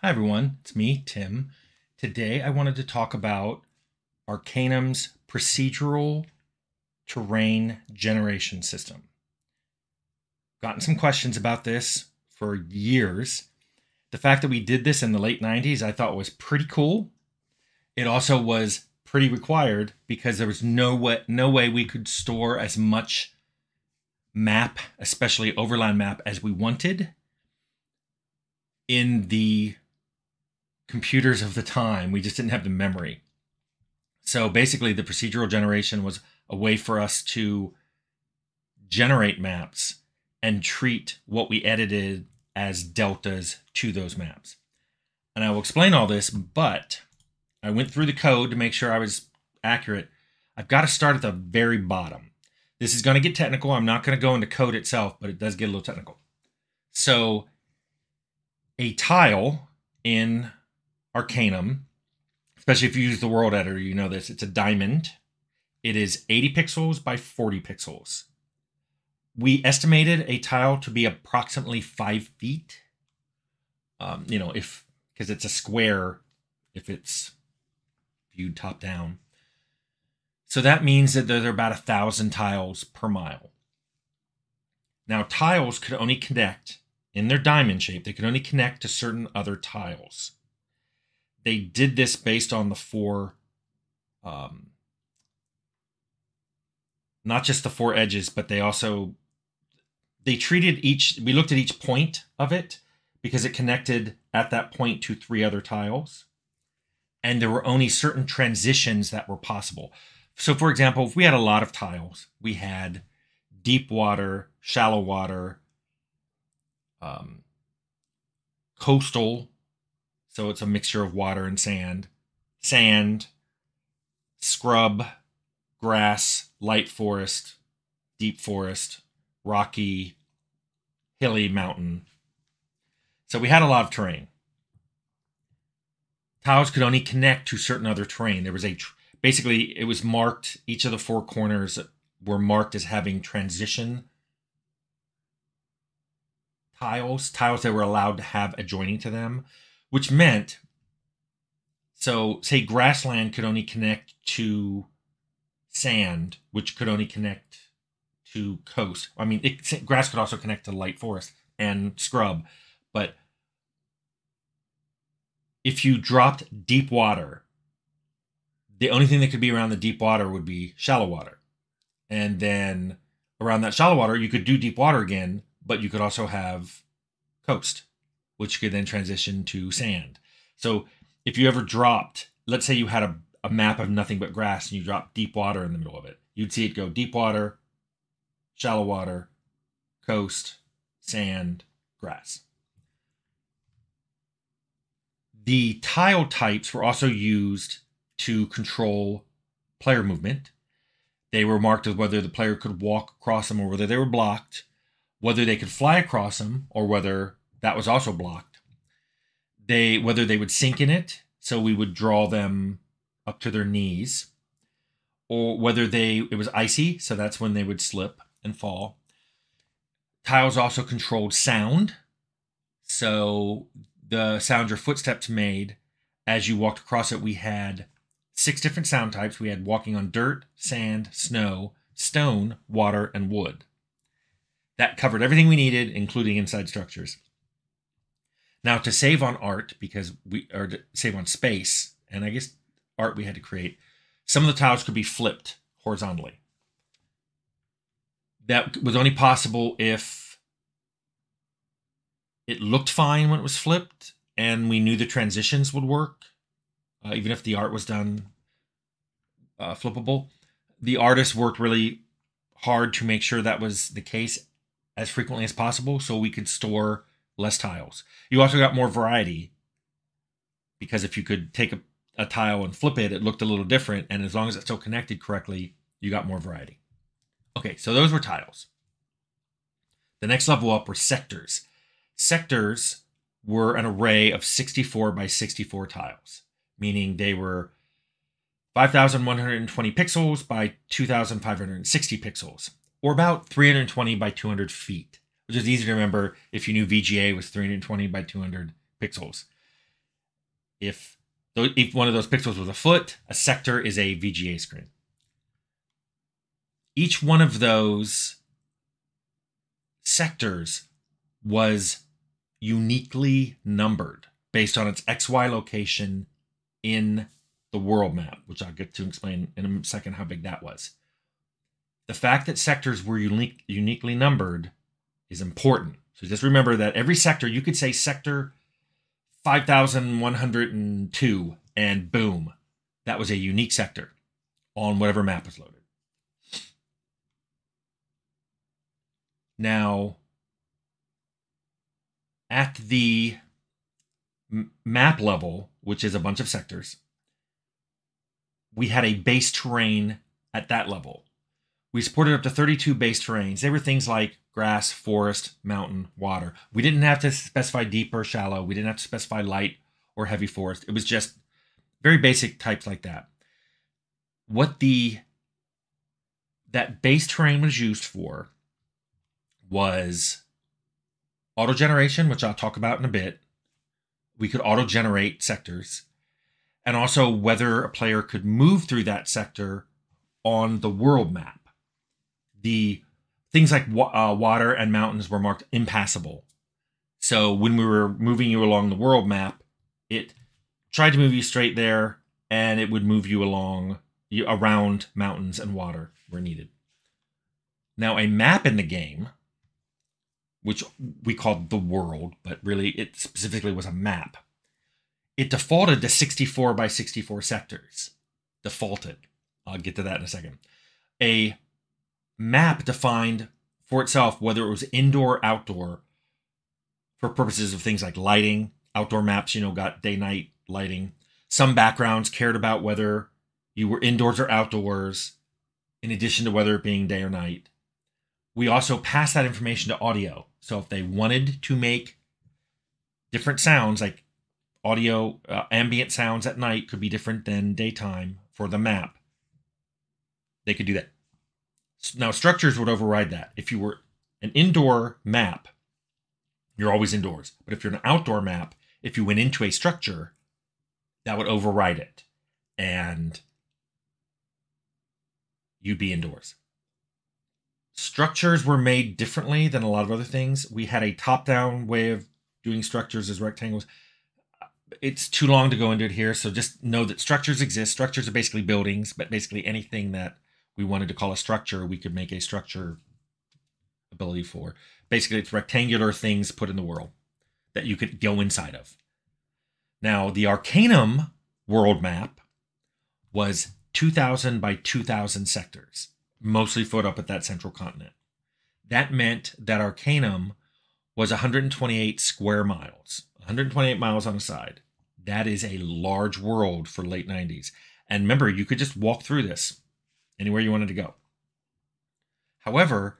Hi everyone, it's me, Tim. Today I wanted to talk about Arcanum's procedural terrain generation system. Gotten some questions about this for years. The fact that we did this in the late 90s I thought was pretty cool. It also was pretty required because there was no way no way we could store as much map, especially overland map as we wanted in the computers of the time. We just didn't have the memory. So basically, the procedural generation was a way for us to generate maps and treat what we edited as deltas to those maps. And I will explain all this, but I went through the code to make sure I was accurate. I've got to start at the very bottom. This is going to get technical. I'm not going to go into code itself, but it does get a little technical. So, a tile in Arcanum, especially if you use the world editor, you know this. It's a diamond. It is 80 pixels by 40 pixels. We estimated a tile to be approximately five feet. Um, you know, if because it's a square, if it's viewed top down. So that means that there are about a thousand tiles per mile. Now, tiles could only connect in their diamond shape, they could only connect to certain other tiles they did this based on the four um, not just the four edges but they also they treated each we looked at each point of it because it connected at that point to three other tiles. And there were only certain transitions that were possible. So for example if we had a lot of tiles we had deep water shallow water um, coastal so it's a mixture of water and sand. Sand, scrub, grass, light forest, deep forest, rocky, hilly mountain. So we had a lot of terrain. Tiles could only connect to certain other terrain. There was a basically it was marked each of the four corners were marked as having transition tiles, tiles that were allowed to have adjoining to them which meant so say grassland could only connect to sand, which could only connect to coast. I mean, it, grass could also connect to light forest and scrub, but if you dropped deep water, the only thing that could be around the deep water would be shallow water. And then around that shallow water, you could do deep water again, but you could also have coast which could then transition to sand. So if you ever dropped, let's say you had a, a map of nothing but grass and you dropped deep water in the middle of it, you'd see it go deep water, shallow water, coast, sand, grass. The tile types were also used to control player movement. They were marked as whether the player could walk across them or whether they were blocked, whether they could fly across them or whether that was also blocked. They whether they would sink in it, so we would draw them up to their knees, or whether they it was icy, so that's when they would slip and fall. Tiles also controlled sound, so the sound your footsteps made as you walked across it. We had six different sound types. We had walking on dirt, sand, snow, stone, water, and wood. That covered everything we needed, including inside structures. Now to save on art because we or to save on space, and I guess art we had to create, some of the tiles could be flipped horizontally. That was only possible if it looked fine when it was flipped and we knew the transitions would work, uh, even if the art was done uh, flippable. The artist worked really hard to make sure that was the case as frequently as possible so we could store less tiles. You also got more variety because if you could take a, a tile and flip it, it looked a little different. And as long as it's still connected correctly, you got more variety. Okay, so those were tiles. The next level up were sectors. Sectors were an array of 64 by 64 tiles, meaning they were 5,120 pixels by 2,560 pixels, or about 320 by 200 feet which is easy to remember if you knew VGA was 320 by 200 pixels. If if one of those pixels was a foot, a sector is a VGA screen. Each one of those sectors was uniquely numbered based on its XY location in the world map, which I'll get to explain in a second how big that was. The fact that sectors were unique, uniquely numbered is important. So just remember that every sector, you could say sector 5102, and boom, that was a unique sector on whatever map was loaded. Now, at the map level, which is a bunch of sectors, we had a base terrain at that level. We supported up to 32 base terrains. They were things like grass, forest, mountain, water. We didn't have to specify deep or shallow. We didn't have to specify light or heavy forest. It was just very basic types like that. What the that base terrain was used for was auto generation, which I'll talk about in a bit. We could auto generate sectors, and also whether a player could move through that sector on the world map. The things like uh, water and mountains were marked impassable. So when we were moving you along the world map, it tried to move you straight there, and it would move you along you, around mountains and water where needed. Now, a map in the game which we called the world, but really it specifically was a map. It defaulted to 64 by 64 sectors. Defaulted. I'll get to that in a second. A map defined for itself whether it was indoor, outdoor, for purposes of things like lighting. Outdoor maps, you know, got day night lighting. Some backgrounds cared about whether you were indoors or outdoors, in addition to whether it being day or night. We also pass that information to audio. So if they wanted to make different sounds, like audio, uh, ambient sounds at night could be different than daytime for the map, they could do that. Now, structures would override that. If you were an indoor map, you're always indoors. But if you're an outdoor map, if you went into a structure, that would override it. And you'd be indoors structures were made differently than a lot of other things. We had a top down way of doing structures as rectangles. It's too long to go into it here, so just know that structures exist. Structures are basically buildings, but basically anything that we wanted to call a structure, we could make a structure ability for. Basically, it's rectangular things put in the world that you could go inside of. Now, the Arcanum world map was 2000 by 2000 sectors mostly foot up at that central continent. That meant that Arcanum was 128 square miles, 128 miles on a side. That is a large world for late 90s. And remember, you could just walk through this anywhere you wanted to go. However,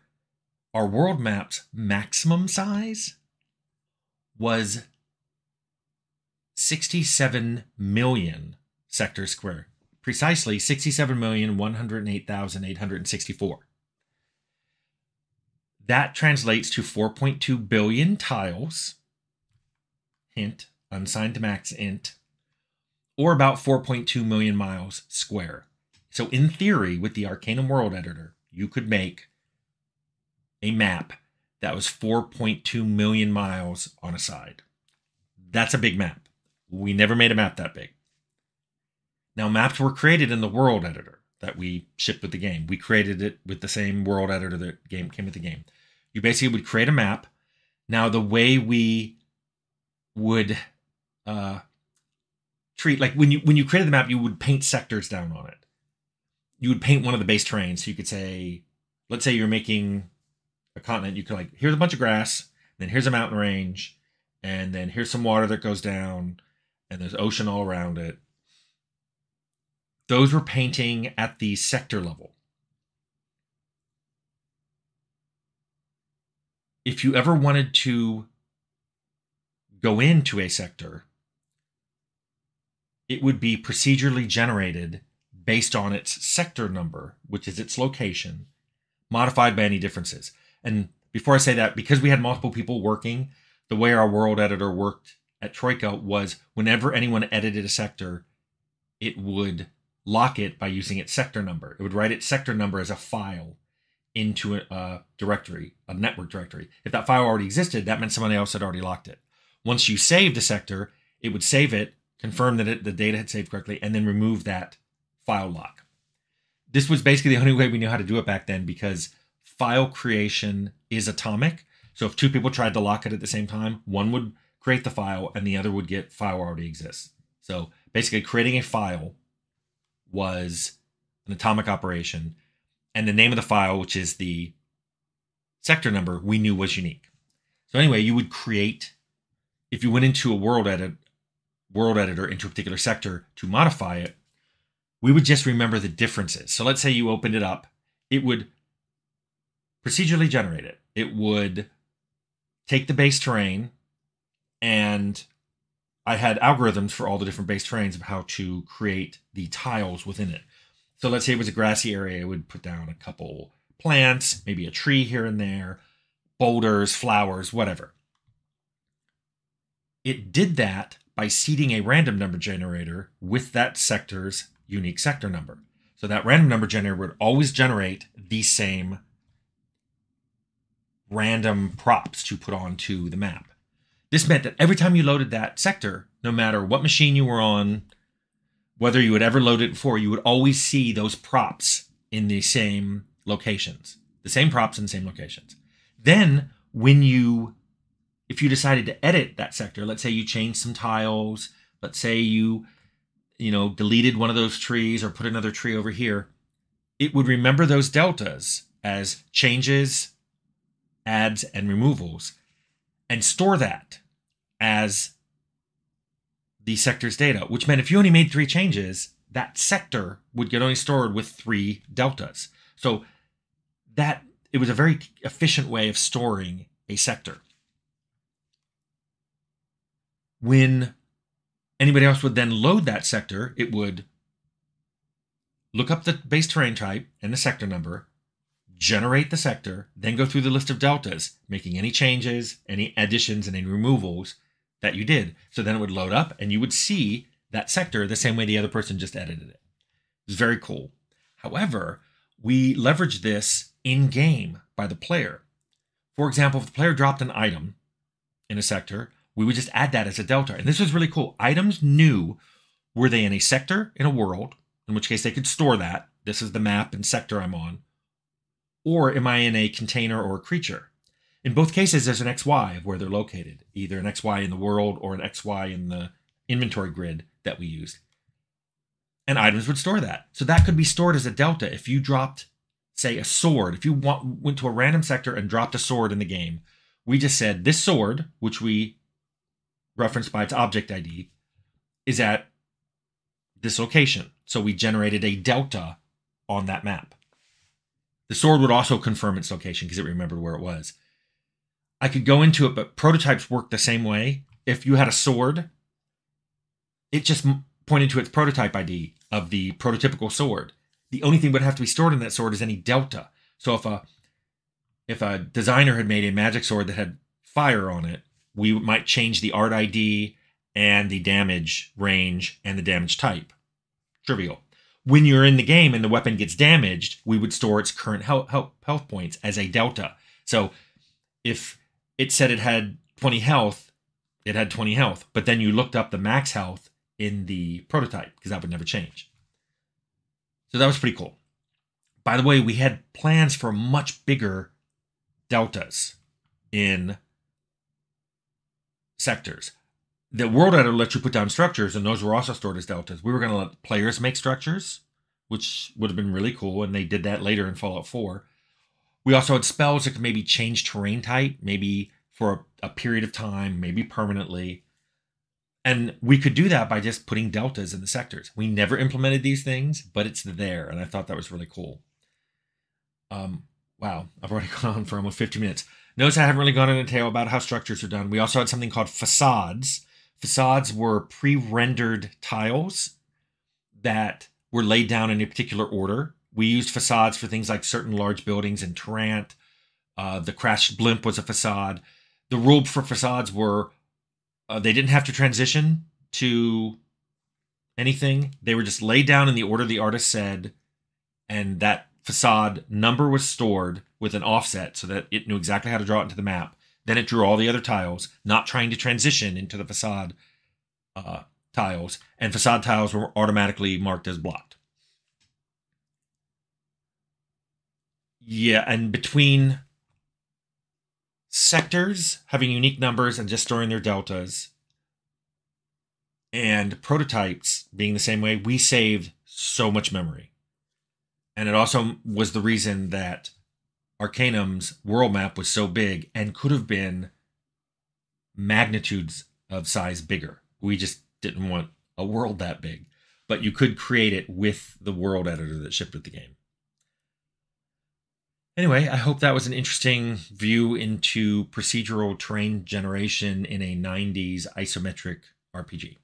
our world map's maximum size was 67 million sectors square precisely 67,108,864. That translates to 4.2 billion tiles, hint, unsigned max int, or about 4.2 million miles square. So, in theory, with the Arcanum World Editor, you could make a map that was 4.2 million miles on a side. That's a big map. We never made a map that big. Now, maps were created in the world editor that we shipped with the game. We created it with the same world editor that game came with the game. You basically would create a map. Now, the way we would uh, treat like when you when you created the map, you would paint sectors down on it. You would paint one of the base terrains. So you could say, let's say you're making a continent. You could like here's a bunch of grass, then here's a mountain range, and then here's some water that goes down, and there's ocean all around it those were painting at the sector level. If you ever wanted to go into a sector, it would be procedurally generated based on its sector number, which is its location, modified by any differences. And before I say that, because we had multiple people working, the way our world editor worked at Troika was whenever anyone edited a sector, it would lock it by using its sector number. It would write its sector number as a file into a, a, directory, a network directory. If that file already existed, that meant somebody else had already locked it. Once you saved a sector, it would save it, confirm that it, the data had saved correctly, and then remove that file lock. This was basically the only way we knew how to do it back then because file creation is atomic. So if two people tried to lock it at the same time, one would create the file and the other would get file already exists. So basically, creating a file was an atomic operation, and the name of the file, which is the sector number, we knew was unique. So anyway, you would create if you went into a world edit world editor into a particular sector to modify it, we would just remember the differences. So let's say you opened it up, it would procedurally generate it. It would take the base terrain and I had algorithms for all the different base terrains of how to create the tiles within it. So let's say it was a grassy area, I would put down a couple plants, maybe a tree here and there, boulders, flowers, whatever. It did that by seeding a random number generator with that sector's unique sector number. So that random number generator would always generate the same random props to put onto the map. This meant that every time you loaded that sector, no matter what machine you were on, whether you had ever loaded it before, you would always see those props in the same locations, the same props in the same locations. Then, when you, if you decided to edit that sector, let's say you changed some tiles, let's say you, you know, deleted one of those trees or put another tree over here, it would remember those deltas as changes, adds, and removals and store that as the sector's data, which meant if you only made three changes, that sector would get only stored with three deltas. So that it was a very efficient way of storing a sector. When anybody else would then load that sector, it would look up the base terrain type and the sector number, generate the sector, then go through the list of deltas, making any changes, any additions, and any removals that you did. So then it would load up and you would see that sector the same way the other person just edited it. It's very cool. However, we leverage this in game by the player. For example, if the player dropped an item in a sector, we would just add that as a delta. And this was really cool. Items knew were they in a sector in a world, in which case they could store that. This is the map and sector I'm on or am I in a container or a creature? In both cases, there's an XY of where they're located, either an XY in the world or an XY in the inventory grid that we used. And items would store that. So that could be stored as a delta. If you dropped, say, a sword, if you want, went to a random sector and dropped a sword in the game, we just said this sword, which we referenced by its object ID, is at this location. So we generated a delta on that map. The sword would also confirm its location because it remembered where it was. I could go into it, but prototypes work the same way. If you had a sword, it just pointed to its prototype ID of the prototypical sword. The only thing that would have to be stored in that sword is any delta. So if a if a designer had made a magic sword that had fire on it, we might change the art ID and the damage range and the damage type. Trivial when you're in the game and the weapon gets damaged, we would store its current health, health, points as a delta. So if it said it had 20 health, it had 20 health. But then you looked up the max health in the prototype because that would never change. So that was pretty cool. By the way, we had plans for much bigger deltas in sectors the world editor lets you put down structures, and those were also stored as deltas. We were going to let players make structures, which would have been really cool, and they did that later in Fallout 4. We also had spells that could maybe change terrain type, maybe for a, a period of time, maybe permanently. And we could do that by just putting deltas in the sectors. We never implemented these things, but it's there, and I thought that was really cool. Um, wow, I've already gone on for almost 50 minutes. Notice I haven't really gone into detail about how structures are done. We also had something called facades, Facades were pre rendered tiles that were laid down in a particular order. We used facades for things like certain large buildings in Tarant. Uh, the crashed blimp was a facade. The rule for facades were Uh, they didn't have to transition to anything. They were just laid down in the order the artist said, and that facade number was stored with an offset so that it knew exactly how to draw it into the map. Then it drew all the other tiles, not trying to transition into the facade uh, tiles, and facade tiles were automatically marked as blocked. Yeah, and between sectors having unique numbers and just storing their deltas, and prototypes being the same way, we saved so much memory. And it also was the reason that Arcanum's world map was so big and could have been magnitudes of size bigger. We just didn't want a world that big, but you could create it with the world editor that shipped with the game. Anyway, I hope that was an interesting view into procedural terrain generation in a 90s isometric RPG.